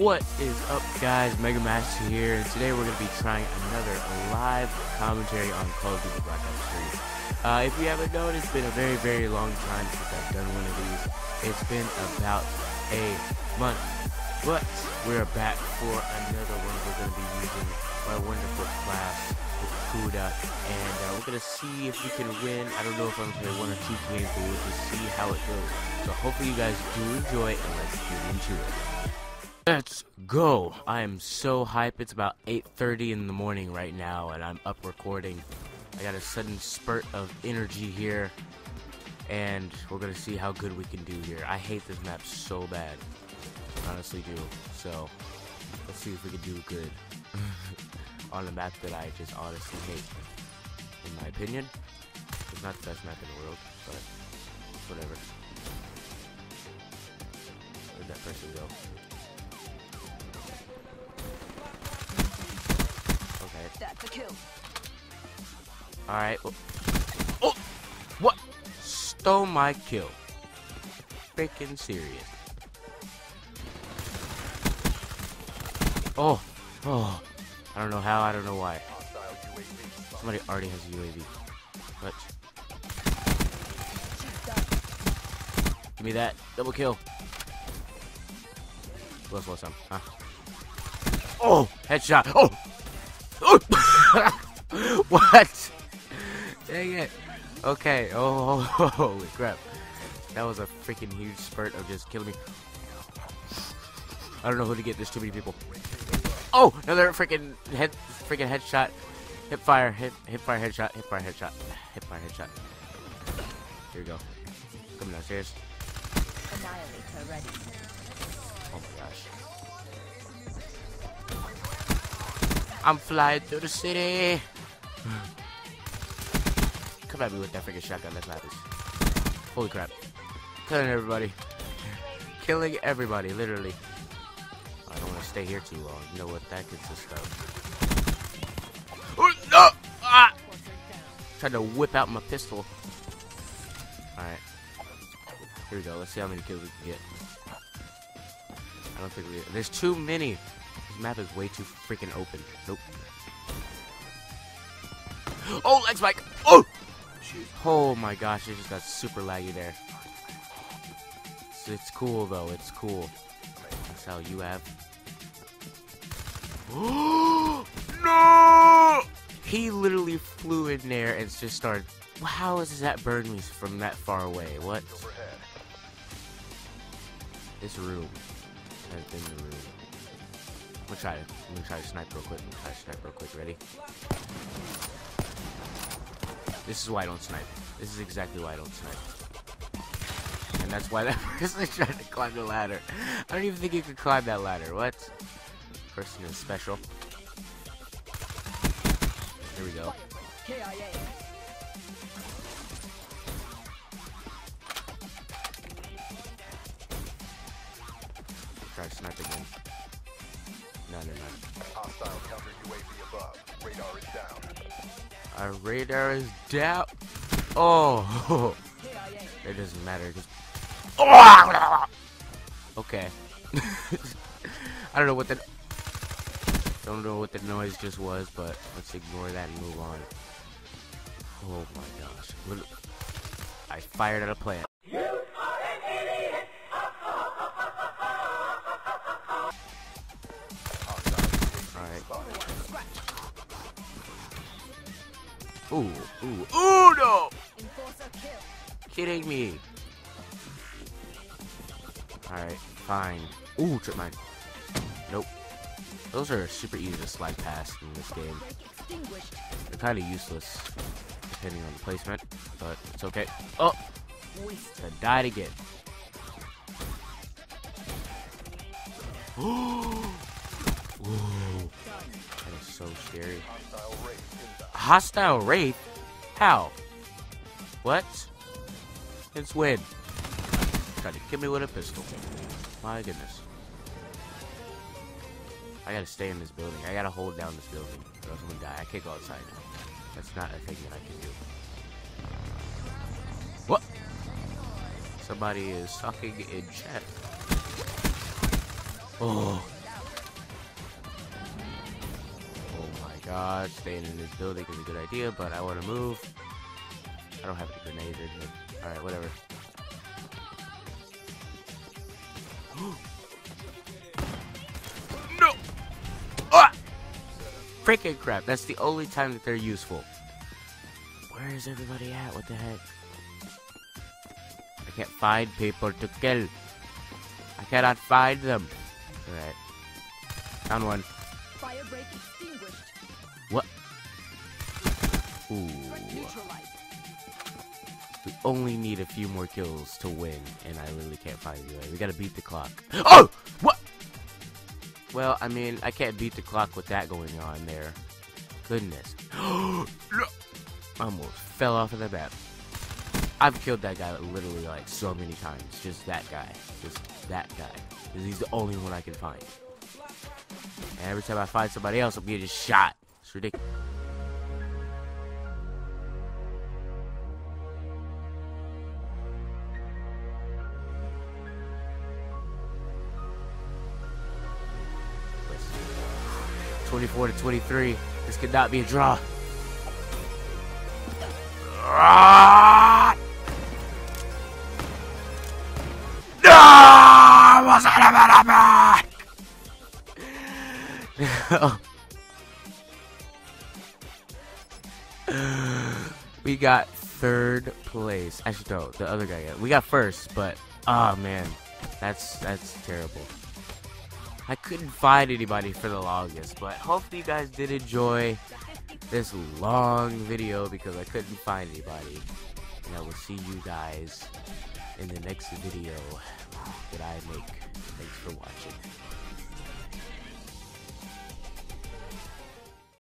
What is up guys, Mega Master here, and today we're going to be trying another live commentary on Call of Duty Black Ops 3. Uh, if you haven't known, it's been a very, very long time since I've done one of these. It's been about a month, but we're back for another one. We're going to be using my wonderful class, with Kuda, and uh, we're going to see if we can win. I don't know if I'm going to play one or two games, but we'll just see how it goes. So hopefully you guys do enjoy, and let's get into it. Let's go! I am so hype. It's about 8.30 in the morning right now, and I'm up recording. I got a sudden spurt of energy here, and we're gonna see how good we can do here. I hate this map so bad. Honestly do. So, let's see if we can do good on a map that I just honestly hate. In my opinion, it's not the best map in the world, but whatever. Where'd that person go? That's a kill. Alright. Oh. What? Stole my kill. Freaking serious. Oh. Oh. I don't know how, I don't know why. Somebody already has a UAV. But Give me that. Double kill. Who else wants some? Huh? Oh! Headshot! Oh! Oh! what? Dang it. Okay. Oh, holy crap. That was a freaking huge spurt of just killing me. I don't know who to get. There's too many people. Oh, another freaking head, freaking headshot. Hip fire, hip, hip fire headshot, hip fire headshot, hip fire headshot. Here we go. Coming downstairs. Oh my gosh. I'm flying through the city. Come at me with that freaking shotgun. That's matters. Holy crap. Killing everybody. Killing everybody, literally. I don't want to stay here too long. You know what that consists of. Oh, no! Ah! Tried to whip out my pistol. Alright. Here we go. Let's see how many kills we can get. I don't think we. There's too many. Map is way too freaking open. Nope. Oh, leg spike. Oh. Oh my gosh, it just got super laggy there. It's, it's cool though. It's cool. That's how you have. no! He literally flew in there and just started. How does that burn me from that far away? What? This room has been the room. I'm gonna try to. I'm gonna try to snipe real quick. I'm gonna try to snipe real quick. Ready? This is why I don't snipe. This is exactly why I don't snipe. And that's why that person is trying to climb the ladder. I don't even think you can climb that ladder. What? Person is special. Here we go. Try to snipe again. No, no, no. Hostile counter UAV above. Radar is down. Our radar is down. Oh, it doesn't matter. Just okay. I don't know what the don't know what the noise just was, but let's ignore that and move on. Oh my gosh! I fired at a plant. Ooh, ooh, ooh, no! Kidding me. Alright, fine. Ooh, trip mine. Nope. Those are super easy to slide past in this game. They're kind of useless, depending on the placement, but it's okay. Oh! I died again. Ooh! That is so scary. Hostile Wraith? How? What? It's when? Tried to kill me with a pistol. My goodness. I gotta stay in this building. I gotta hold down this building. Or else I'm gonna die. I can't go outside. That's not a thing that I can do. What? Somebody is sucking in chat. Oh. Like staying in this building is a good idea, but I want to move. I don't have any grenades. Alright, whatever. no! Ah! Freaking crap, that's the only time that they're useful. Where is everybody at? What the heck? I can't find people to kill. I cannot find them. Alright. Found one. Fire break extinguished. What? Ooh. We only need a few more kills to win, and I literally can't find you. We gotta beat the clock. Oh! What? Well, I mean, I can't beat the clock with that going on there. Goodness. Almost fell off of the map. I've killed that guy literally like so many times. Just that guy. Just that guy. Because he's the only one I can find. And every time I find somebody else, I'm getting shot. It's ridiculous. Twenty-four to twenty-three. This could not be a draw. Ah! No! Was that we got third place. Actually, no, the other guy got. We got first, but oh man, that's that's terrible. I couldn't find anybody for the longest, but hopefully you guys did enjoy this long video because I couldn't find anybody. And I will see you guys in the next video that I make. Thanks for watching.